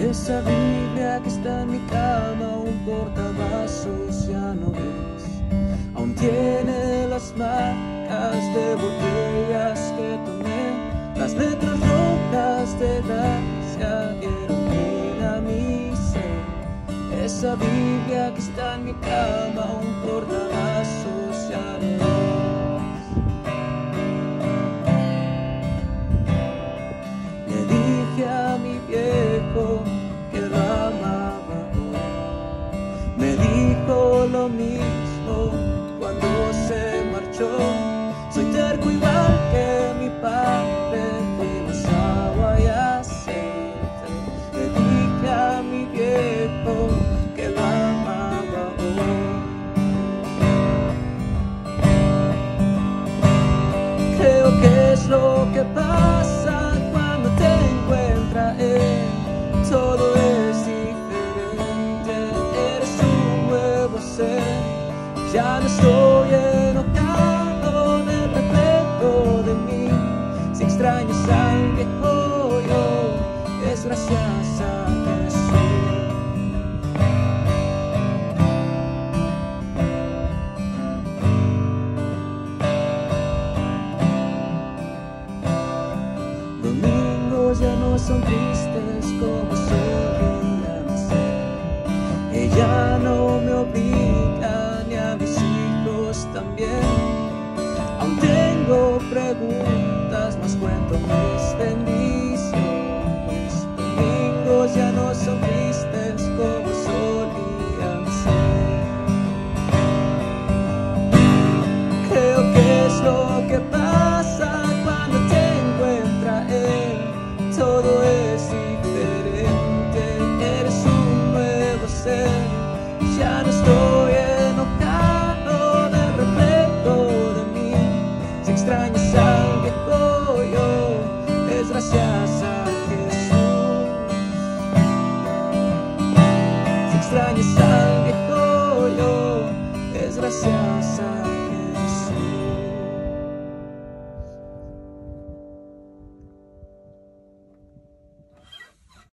Esa Biblia que está en mi cama, un portavasos ya no es. Aún tiene las marcas de botellas que tomé, las letras rojas de gracia Esa Biblia que está en mi cama, un portavasos ya no es. Le dije a mi viejo que lo amaba. Me dijo lo mismo cuando se marchó. Ya me estoy enojando del reflejo de mí. Si extrañas al viejo yo, es gracias a Jesús. Domingos ya no son tristes como solían ser. Ella no isang gitna